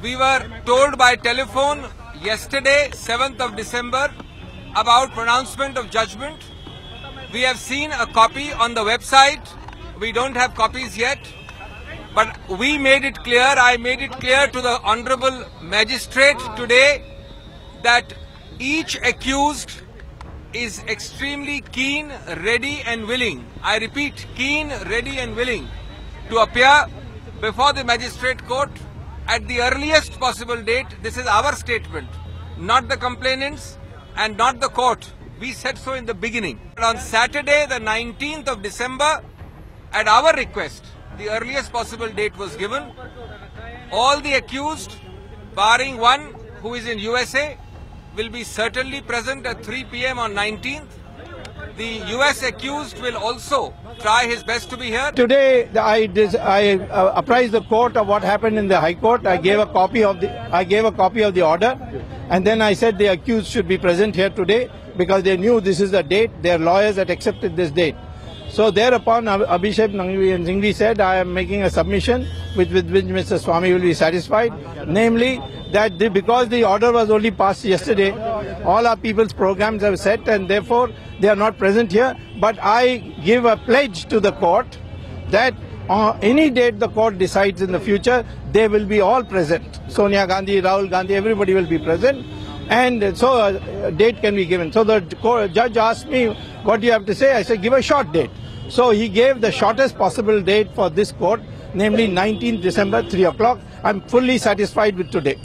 We were told by telephone yesterday, 7th of December, about pronouncement of judgment. We have seen a copy on the website. We don't have copies yet. But we made it clear, I made it clear to the Honorable Magistrate today that each accused is extremely keen, ready and willing. I repeat, keen, ready and willing to appear before the magistrate court at the earliest possible date. This is our statement, not the complainants and not the court. We said so in the beginning. On Saturday, the 19th of December, at our request, the earliest possible date was given. All the accused, barring one who is in USA, will be certainly present at 3 p.m. on 19th. The US accused will also try his best to be here. Today, I, dis- I uh, apprised the court of what happened in the High Court. I gave a copy of the I gave a copy of the order, and then I said the accused should be present here today because they knew this is the date. Their lawyers had accepted this date. So thereupon, Abhishek Nangvi and Singhvi said, I am making a submission with, with which Mr. Swami will be satisfied, namely that the, because the order was only passed yesterday, all our people's programs have set and therefore they are not present here. But I give a pledge to the court that on any date the court decides in the future, they will be all present. Sonia Gandhi, Rahul Gandhi, everybody will be present. And so a date can be given. So the judge asked me, what do you have to say? I said, give a short date. So he gave the shortest possible date for this court, namely 19th December, 3 o'clock. I'm fully satisfied with today.